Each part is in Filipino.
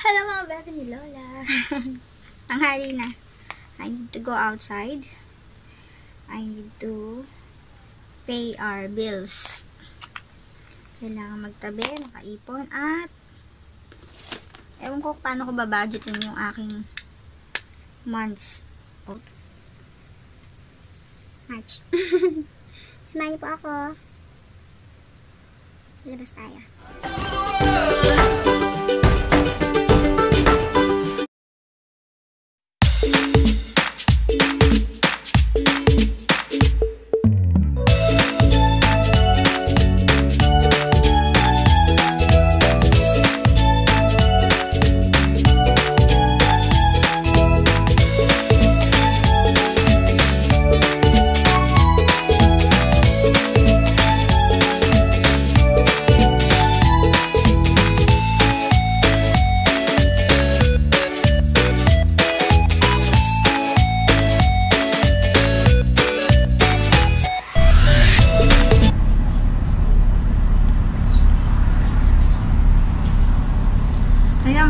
Hello mga bebe ni Lola. Tanghali na. I need to go outside. I need to pay our bills. Kailangan magtabi, makaipon, at ewan ko paano ko babudgetin yung aking months. Oh. Samahan niyo po ako. Labas tayo.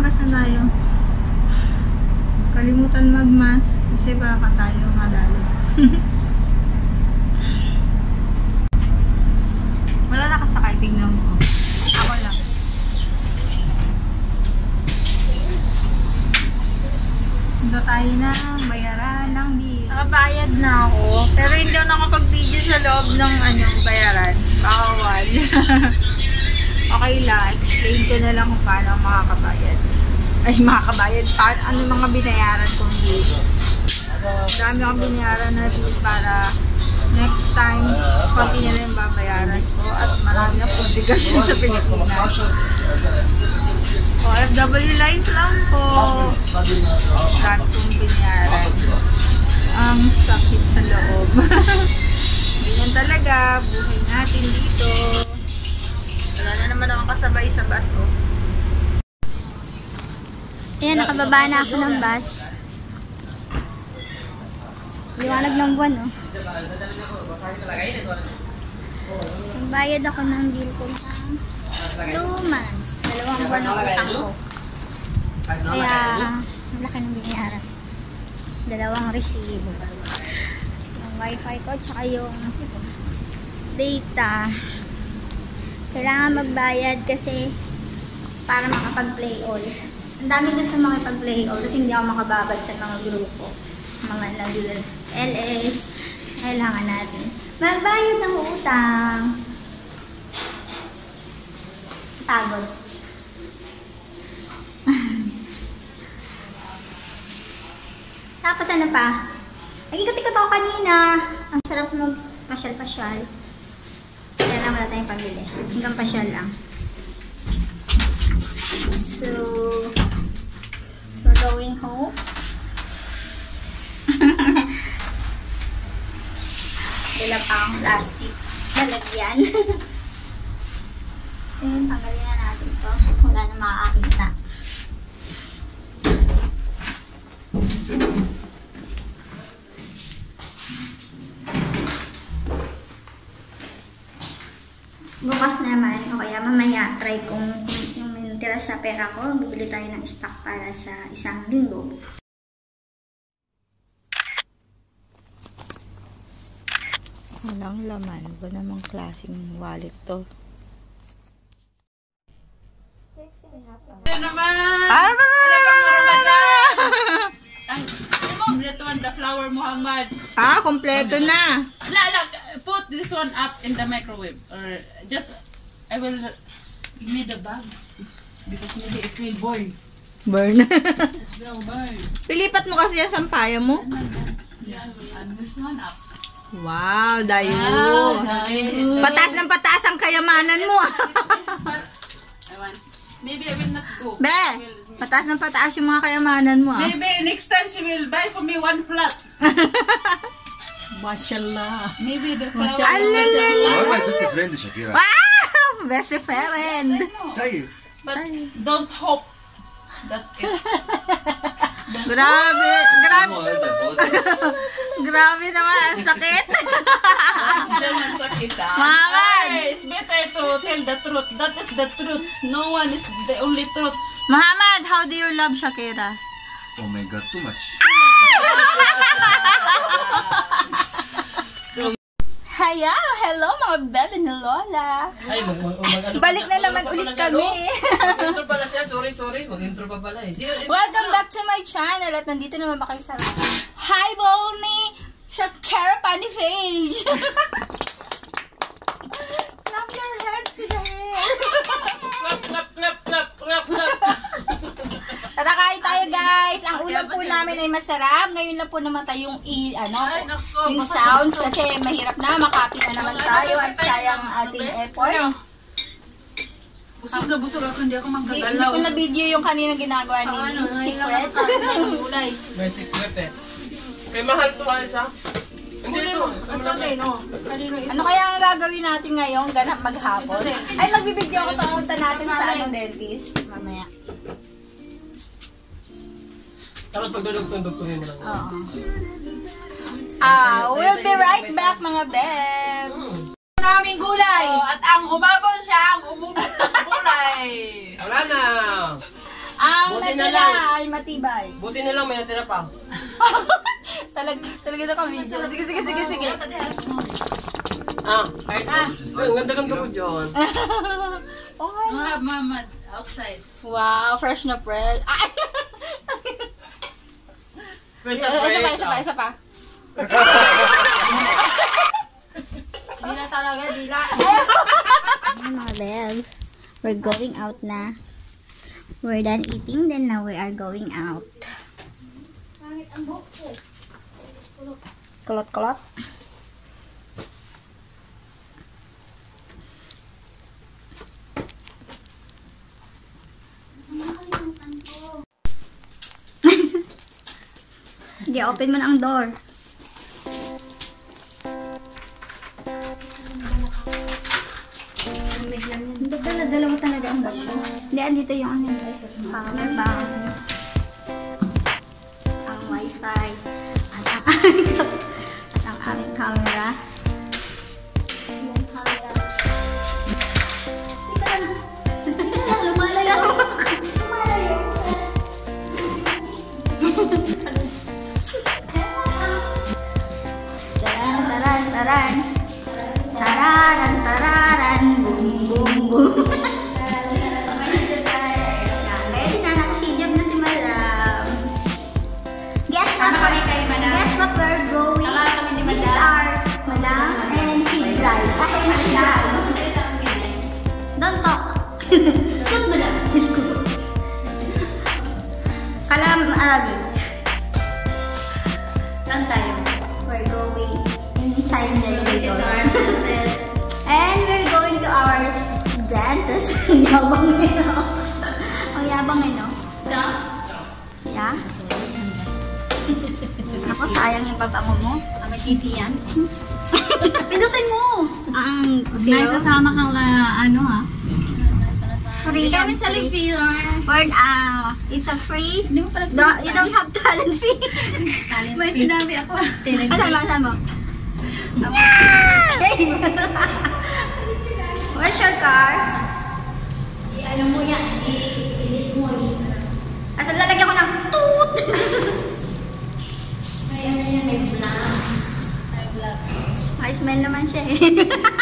Basta tayo. Kalimutan magmas kasi baka tayo madalo. Wala nakasakay, tingnan mo. Ako lang. Punta tayo na, bayaran ng bill. Nakabayad na ako, pero hindi ako nakapag-video sa loob ng anyong bayaran. Bawal. okay lang, explain ko na lang kung paano makakabayad. Ay, makakabayad. Pa ano mga binayaran kong bill. Dami akong binayaran na bill para next time, konti na lang babayaran ko at marami akong obligasyon sa Pilipinas. OFW life lang po. Dami kong binayaran. Ang sakit sa loob. Ganyan talaga, buhay natin dito. Wala na naman akong kasabay sa bus ko. Ayan, nakababa na ako ng bus. Liwanag ng buwan, oh. Nagbayad ako ng bill ko ng 2 months. Dalawang buwan ang utang ko. Kaya, malaki ng binayaran. Dalawang resibo. Yung wifi ko, tsaka yung data. Kailangan magbayad kasi para makapag-play all. Ang daming gusto makipag-play all kasi hindi ako makababad sa mga grupo. Mga nag LS. Kailangan natin. Magbayad ng utang. Pagod. Tapos ano pa? Nag-ikot-ikot ako kanina. Ang sarap mag-pasyal-pasyal. Lang wala tayong pamili. Hanggang pasyal lang. So, we're going home. Wala pa ang plastic. Lalagyan. Ayun, tanggalin na natin to. Wala na makakakita. Bukas naman, o kaya mamaya, try kung yung may tira sa pera ko, bibili tayo ng stock para sa isang linggo. Walang laman. Ba namang klaseng wallet to? Ano Ang ito one, the flower Muhammad. Ah, kompleto na. La, la, put this one up in the microwave. Or just, I will give me the bag. Because maybe it will burn. Burn. It will burn. Pilipat mo kasi yung sampaya mo. Yeah, and this one up. Wow, dayo. Nice. Pataas ng pataas ang kayamanan mo. I want. Maybe I will not go. Be, will- pataas ng pataas yung mga kayamanan mo. ah. Maybe next time she will buy for me one flat. Mashallah. Maybe the Mashallah. Why best friend, Shakira? Wow! Best friend. Yes, I know. But don't hope. That's it. That's grabe. Grabe. grabe naman. Ang sakit. Ang sakit ah. Mahaman. It's better to tell the truth. That is the truth. No one is the only truth. Muhammad, how do you love Shakira? Oh my God, too much. Ah! Haya, hello mga bebe ni Lola. Ay, mag, mag, mag, ano Balik na naman ulit kami. no? Intro pala siya. Sorry, sorry. Mag-intro pa pala eh. Sino- Welcome back to my channel at nandito naman ba kayo sa Hi Bonnie! Shakira Funny ulam po namin ay masarap. Ngayon lang po namatay yung i, ano, Ay, nako, yung sounds kasi mahirap na, makapit na naman tayo at sayang ang ating effort. Busog na busog ako. Hindi ako Hindi, hindi ko na video yung kanina ginagawa ni Secret. May secret eh. Kay mahal to ayos ha? Hindi ito. Ano kaya ang gagawin natin ngayon? Ganap maghapon? Ay, magbibideo ko papunta natin sa anong dentist. Mamaya. Tapos pagdudugtong-dugtongin mo lang. Oo. Ah, we'll be right back mga bebs. Naming gulay. Oh, at ang umabaw siya, ang umubos ng gulay. Wala na. Ang Buti na natira lang. ay matibay. Buti na lang may natira pa. Talag, talaga ito kami. Sige, sige, sige, sige. Ah, kahit ah. Ang ganda-ganda ko dyan. okay. have mama outside. Wow, fresh na fresh. Ay! First isa of pa, all, isa pa, isa pa. Dila talaga, dila. Ayan, mga beb. We're going out na. We're done eating, then now we are going out. Kulot-kulot. Hindi, open mo na ang door. Hindi pala, dalawa talaga ang bag ko. Hindi, andito yung ano. Power bank. Ang wifi. At ang Arabi. Saan tayo? We're going inside the elevator. And we're going to our dentist. Ang yabang nito. Ang yabang nito. Yeah? Ako, sayang yung pabango mo. May TV yan? Pindutin mo! Ang zero. kasama kang ano ha? Free yan. free. Or, ah, it's a free. No, you don't have talent fee. May sinabi ako. Asan mo, asan mo? Where's your car? Alam mo yan, i-edit mo eh. Asan lalagyan ko ng toot? May ano yan, may vlog. May vlog. May smile naman siya eh.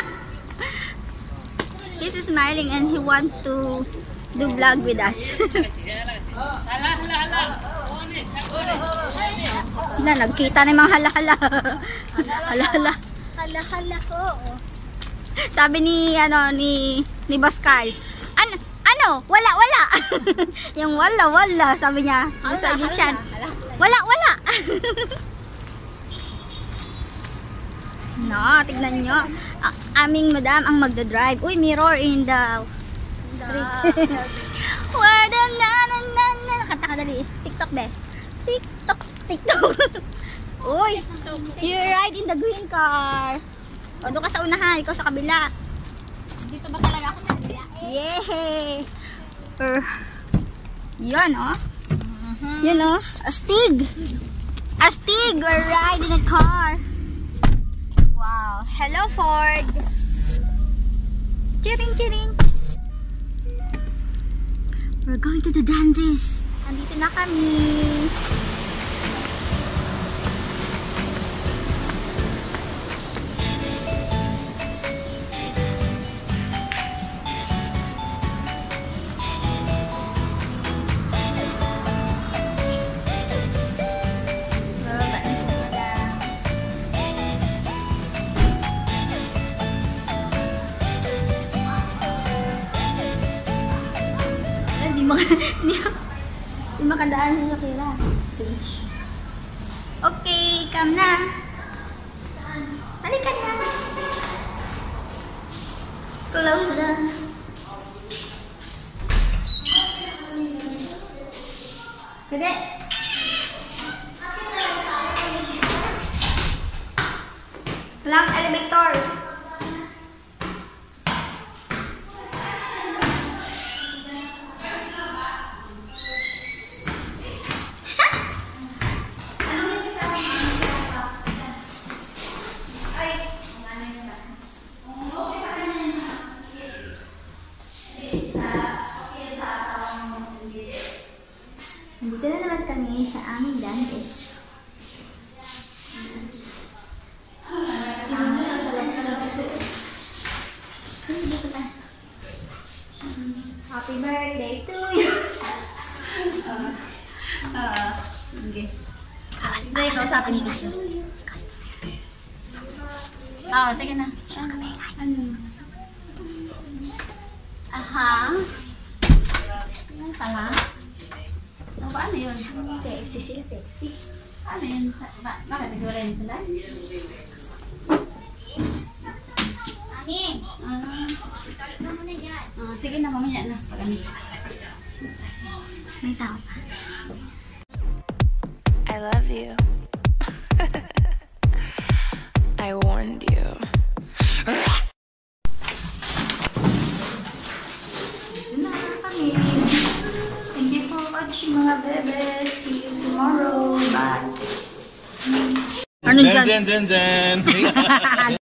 Smiling and he want to do vlog with us. na, nagkita na yung mga hala-hala. Hala-hala. Hala-hala ko. Sabi ni, ano, ni, ni Boss Carl, ano, ano, wala, wala. yung wala, wala, sabi niya. Egyptian. Wala, wala. No, tignan nyo. Ang aming madam ang magdadrive. Uy, mirror in the street. Where the na na na na. Kanta ka dali. TikTok be. TikTok, TikTok. Uy, you ride in the green car. O, doon ka sa unahan. Ikaw sa kabila. Dito ba talaga ako sa kabila? Yay! Er, yan, oh. Yan, oh. Astig. Astig. We're ride in a car. Wow. Hello, Ford. Chiring, chiring. We're going to the dentist. Andito na kami. Hindi maka... Hindi Hindi makadaan sa Shakira. Page. Okay, come na. Halika na. Close na. Pwede. Walang elevator. Nandito na naman kami sa aming. Dito ka. Happy birthday to you! Oo. Sige. Hindi, kausapin niyo siya. Oo, sige na. Ano? Aha. Ano pala? Ano ba? Ano yun? Sexy sila, sexy. Ano yun? Ba bakit nagwala yun sila? Ani! Ah, Ano mo na dyan? ah, sige na, mamaya na. Pag ano. May tao pa. I love you. Linden.